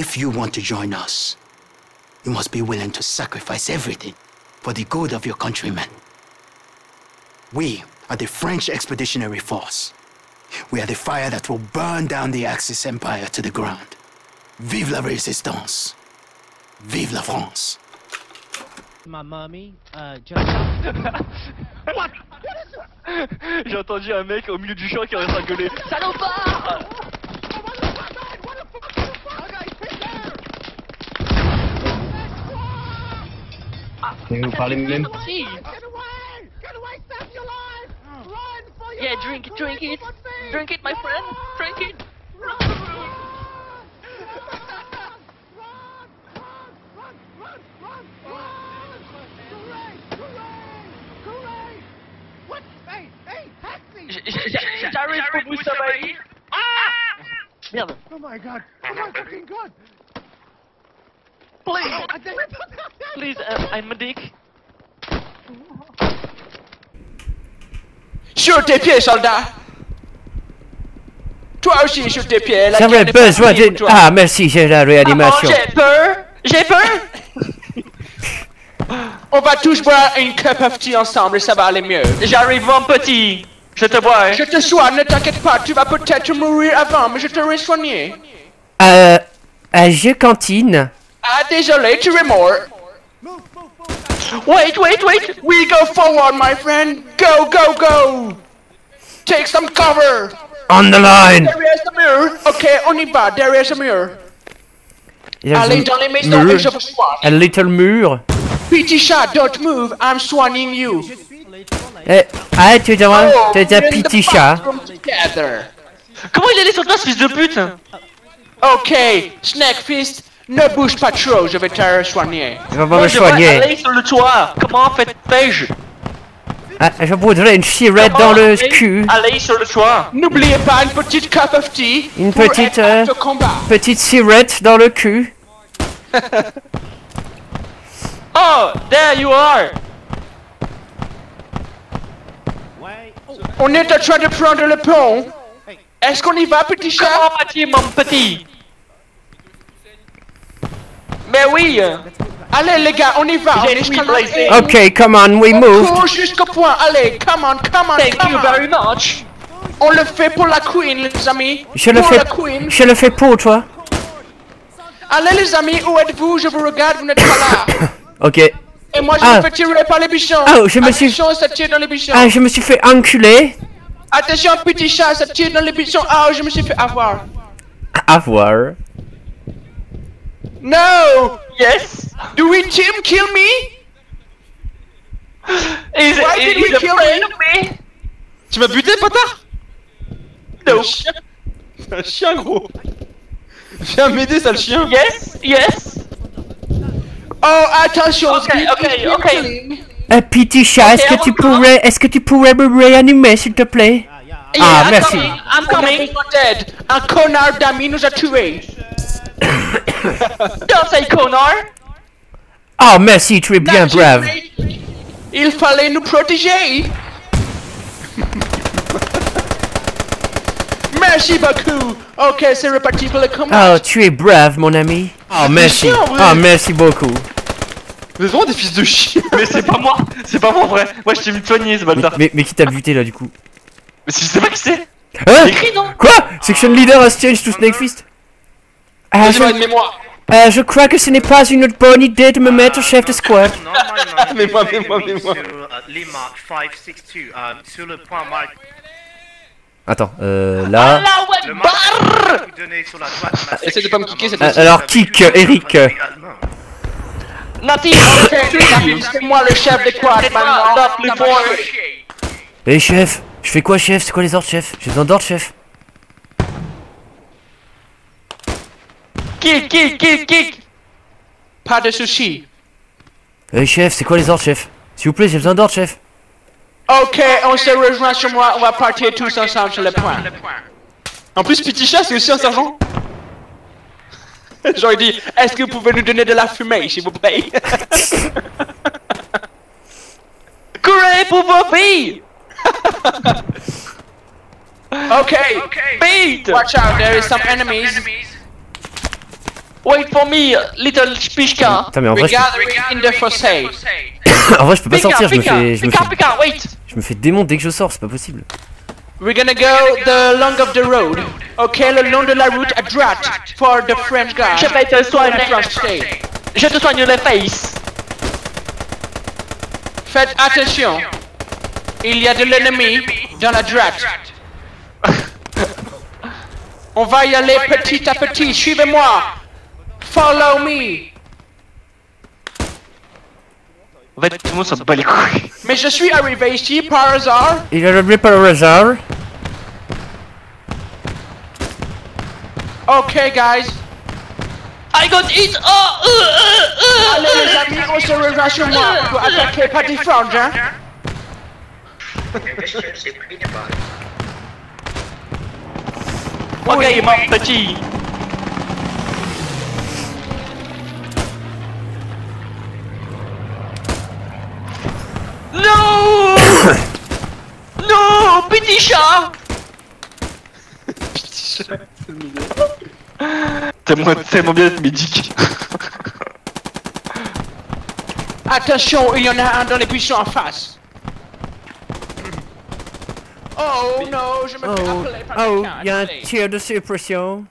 If you want to join us, you must be willing to sacrifice everything for the good of your countrymen. We are the French Expeditionary Force. We are the fire that will burn down the Axis Empire to the ground. Vive la résistance. Vive la France. My mommy, uh, just... J'ai entendu un mec au milieu du champ qui aurait à gueuler Salopard Who calling him? Jeez. Get away! Get away! Save your life! Oh. Run for your Yeah, drink it, drink it. Drink it, my friend. Drink it. Jared, Jared, vous savez. Ah! Merde. Oh my god. Oh my fucking god. Please Please, uh, I'm a dick Sur tes pieds, soldat Toi aussi, sur tes pieds, la J'aurais besoin d'une... Ah, merci, j'ai la Oh, réanimation. j'ai peur J'ai peur On va tous boire une cup of tea ensemble et ça va aller mieux. J'arrive mon petit Je te bois Je te soigne, ne t'inquiète pas, tu vas peut-être mourir avant, mais je t'aurai soigné. Euh... À Jeu Cantine. Ah, désolé, tu es mort. Wait, wait, wait! We go forward, my friend! Go, go, go! Take some cover! On the line! Derrière ce mur! Ok, on y va, derrière ce mur. Il y a Allez un dans les maisons mur. et je vous soigne. Un little mur. Petit chat, don't move, I'm soigning you. Eh, ah, tu es dans Oh, tu es un we're in the petit chat. bathroom together. Comment il allait sur place, fils de pute? Ok, Snack Fist, ne bouge pas trop, je vais te soigner. Il va Moi, me je vais soigner. aller sur le toit Comment faites-je Ah, je voudrais une chirette dans le cul. Allez sur le toit? N'oubliez pas une petite cup of tea Une pour petite, euh, combat. Petite sirette dans le cul. Oh, there you are On est en train de prendre le pont. Est-ce qu'on y va, petit chat? Comment vas-tu, mon petit? Mais oui Allez, les gars, on y va. On est Ok, come on, we move. Cours jusqu'au point. Allez, come on, come on, Thank come you on. very much On le fait pour la queen, les amis. Je le pour fais, la queen. je le fais pour toi. Allez, les amis, où êtes-vous? Je vous regarde, vous n'êtes pas là. Ok. Et moi, je Ah. me fais tirer par les bichons. Ah, je me suis- Attention, ça tire dans les bichons. Ah, je me suis fait enculer. Attention, petit chat, ça tire dans les bichons. Ah, je me suis fait avoir. Avoir. No! Yes Do we team kill me? Is, Why did is we kill me? me Tu m'as buté, potard No. Un chien Un chien, gros Viens m'aider, sale chien Yes, yes Oh, attention, Ok, ok, ok. killing. Un petit chat, est-ce que tu pourrais, est-ce que tu pourrais me réanimer, s'il te plaît? Ah, Yeah, merci. I'm coming, I'm On a coming besoin. Un connard d'ami nous a tués. Connor Oh, merci, tu es bien brave. Il fallait nous protéger. Merci beaucoup. Ok, c'est reparti pour le combat. Oh, tu es brave, mon ami. Oh, merci. Oh, merci beaucoup. Vous êtes vraiment des fils de chien Mais c'est pas moi C'est pas moi, vrai Moi, je t'ai vu te soigner, ce bâtard mais, mais qui t'a buté, là, du coup? Mais si je sais pas qui c'est Hein? Écrit, non Quoi? Section leader has changed to Snakefist? Ah, Je, moi, mets-moi euh, je crois que ce n'est pas une bonne idée de me mettre chef de squad. Mets-moi, mets-moi, mets-moi Landmark 562, sur le point marqué Attends, euh, là... Sur la droite de pas me kicker, section. cette alors, kick, Eric. Également. Nati C'est moi le chef de quad C'est moi, maintenant. not before Eh, chef, je fais quoi, chef? C'est quoi les ordres, chef? J'ai besoin d'ordres, chef. Kick, kick, kick, kick Pas de soucis. Eh, chef, c'est quoi les ordres, chef? S'il vous plaît, j'ai besoin d'ordres, chef. Ok, on se rejoint sur moi. On va partir tous ensemble sur le point. En plus, Pitichat, c'est aussi un sergent J'aurais dit, est-ce que vous pouvez nous donner de la fumée, s'il vous plaît? Courez pour vos filles Ok, Beat watch out, there is some enemies. Wait for me, little Pishka. Putain, mais en We're vrai, je in the fossé. peux... en vrai, je peux pas sortir, je me fais, je me fais, wait. je me fais démonter dès que je sors, c'est pas possible. We're gonna go the long of the road. Ok, le long de la route à droite. For the French guy. Je vais te soigner. State. Je te soigne les face. Faites attention. Il y a de l'ennemi dans la droite. On va y aller petit à petit. Suivez-moi. Follow me. En fait, tout le monde s'en bat les couilles. Mais je suis arrivé ici par hasard. Il a le par hasard. Ok, guys. I got it. Oh, uh, uh, uh, Allez, les amis, on se rejoint sur moi pour attaquer pas défendre, hein. Ok, il est mort, petit. Non Petit chat Tellement, tellement bien d'être médic. Attention, il y en a un dans les buissons en face. Oh non, je me fais Oh, appeler par oh, il y a un tir de suppression.